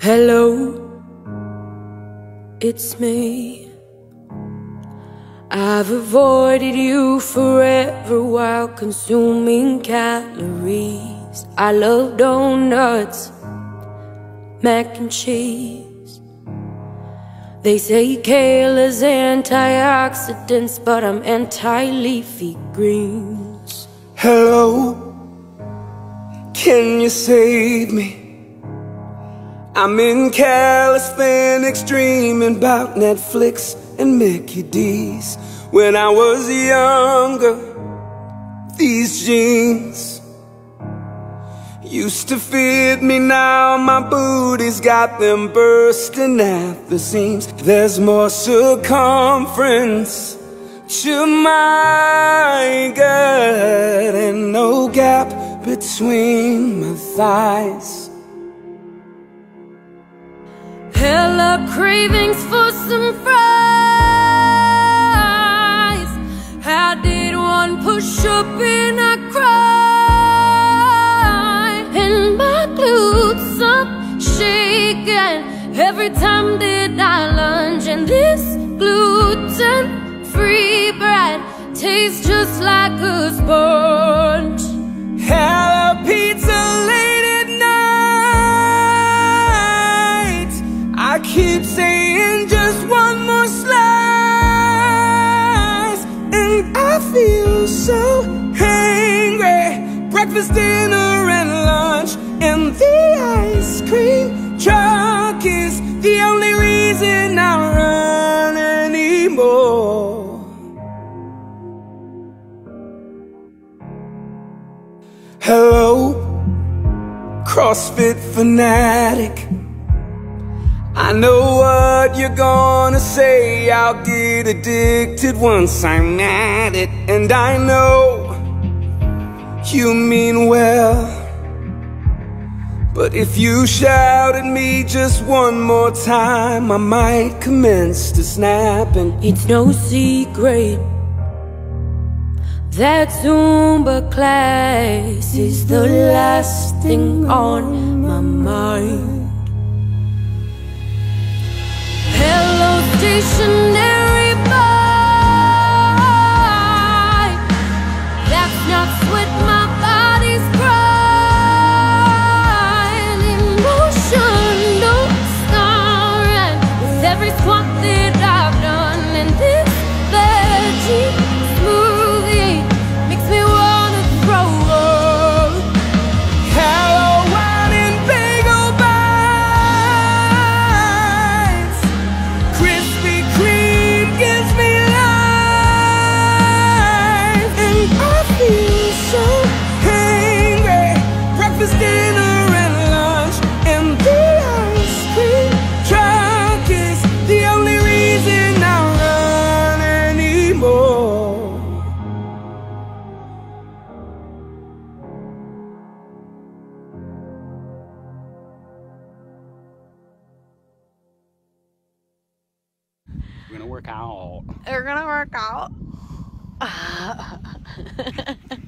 Hello, it's me. I've avoided you forever while consuming calories. I love donuts, mac and cheese. They say kale is antioxidants, but I'm anti leafy greens. Hello, can you save me? I'm in calisthenics dreaming about Netflix and Mickey D's. When I was younger, these jeans Used to fit me. Now, my booty's got them bursting at the seams. There's more circumference to my gut And no gap between my thighs Cravings for some fries. How did one push up and I cry? And my glutes up shaking Every time that I lunge. And this gluten-free bread Tastes just like a sponge feel so hungry. Breakfast, dinner and lunch And the ice cream truck is the only reason I run anymore. Hello, CrossFit fanatic I know what you're gonna say. I'll get addicted once I'm at it. And I know you mean well. But if you shout at me just one more time I might commence to snap. And It's no secret That Zumba class is the last thing on stationary We're gonna work out. We're gonna work out.